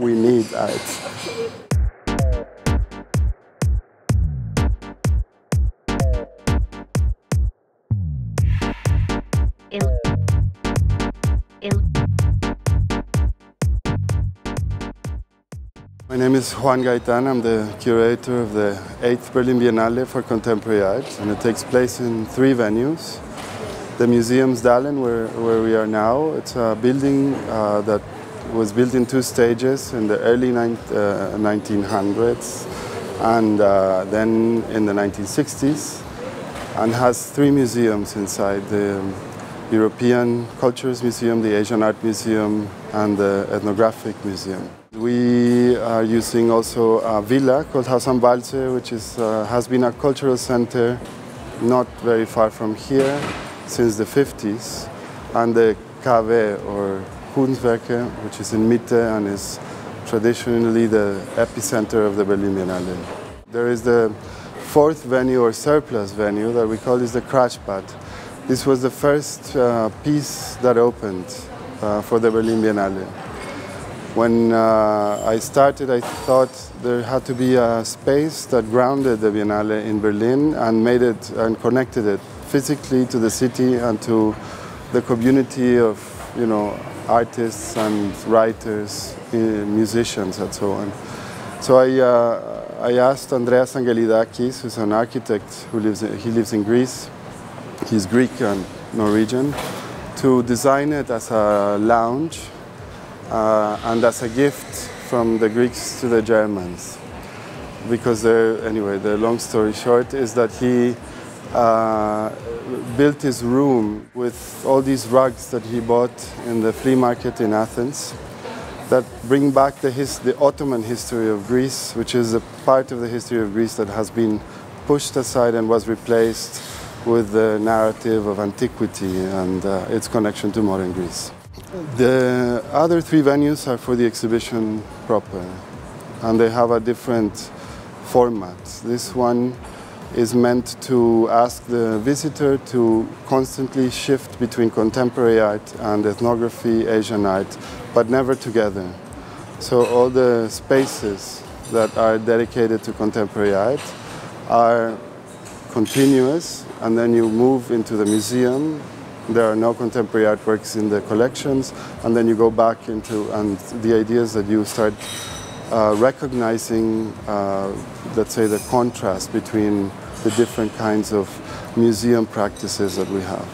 art. Il. Il. My name is Juan Gaitan. I'm the curator of the 8th Berlin Biennale for Contemporary Art, and it takes place in three venues. The Museums Dahlem, where, where we are now, it's a building uh, that was built in two stages in the early uh, 1900s and uh, then in the 1960s, and has three museums inside the European Cultures Museum, the Asian Art Museum, and the Ethnographic Museum. We are using also a villa called Haus am Waldsee, which is, uh, has been a cultural center not very far from here since the 50s, and the KW or Kunstwerke, which is in Mitte and is traditionally the epicenter of the Berlin Biennale. There is the fourth venue or surplus venue that we call is the Crash Pad. This was the first uh, piece that opened uh, for the Berlin Biennale. When uh, I started, I thought there had to be a space that grounded the Biennale in Berlin and made it and connected it physically to the city and to the community of, you know, artists and writers, musicians, and so on. So I, uh, I asked Andreas Angelidakis, who's an architect who lives in, he lives in Greece. He's Greek and Norwegian, to design it as a lounge uh, and as a gift from the Greeks to the Germans. Because anyway, the long story short is that he uh, built his room with all these rugs that he bought in the flea market in Athens that bring back the, his, the Ottoman history of Greece, which is a part of the history of Greece that has been pushed aside and was replaced with the narrative of antiquity and uh, its connection to modern Greece. The other three venues are for the exhibition proper, and they have a different format. This one is meant to ask the visitor to constantly shift between contemporary art and ethnography, Asian art, but never together. So all the spaces that are dedicated to contemporary art are continuous, and then you move into the museum. There are no contemporary artworks in the collections, and then you go back into, and the idea is that you start uh, recognizing, uh, let's say, the contrast between the different kinds of museum practices that we have.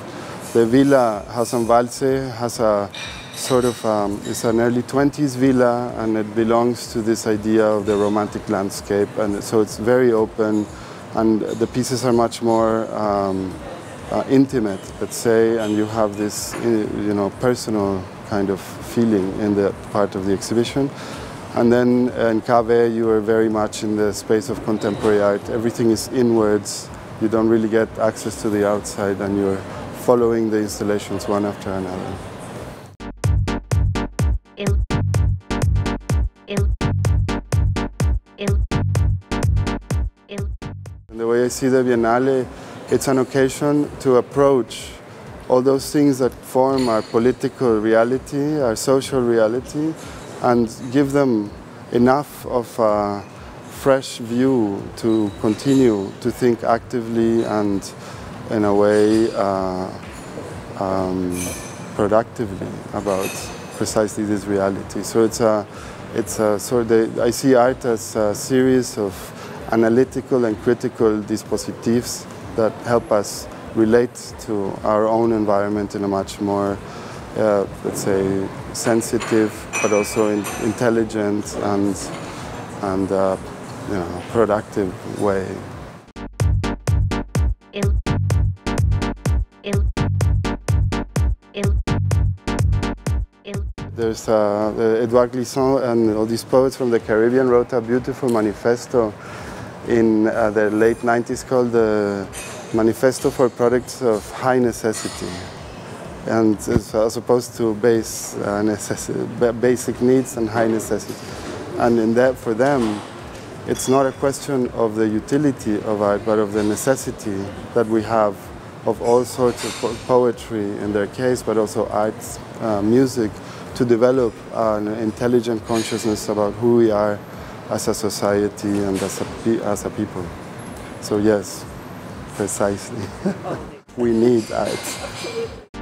The Villa Haus am has a sort of, um, it's an early 20s villa and it belongs to this idea of the romantic landscape and so it's very open and the pieces are much more um, uh, intimate, let's say, and you have this, you know, personal kind of feeling in the part of the exhibition. And then in KW, you are very much in the space of contemporary art. Everything is inwards. You don't really get access to the outside, and you're following the installations one after another. Il. The way I see the Biennale, it's an occasion to approach all those things that form our political reality, our social reality, and give them enough of a fresh view to continue to think actively and in a way uh, um, productively about precisely this reality. So it's a, it's a sort of, I see art as a series of analytical and critical dispositives that help us relate to our own environment in a much more, uh, let's say, sensitive, but also in, intelligent and, and uh, you know, productive way. Il. Il. Il. Il. There's uh, Edouard Glissant and all these poets from the Caribbean wrote a beautiful manifesto in uh, the late 90s called the Manifesto for Products of High Necessity. And it's uh, supposed to base uh, basic needs and high necessities. And in that, for them, it's not a question of the utility of art, but of the necessity that we have of all sorts of po- poetry in their case, but also arts, uh, music, to develop an intelligent consciousness about who we are as a society and as a, pe- as a people. So yes, precisely. we need art.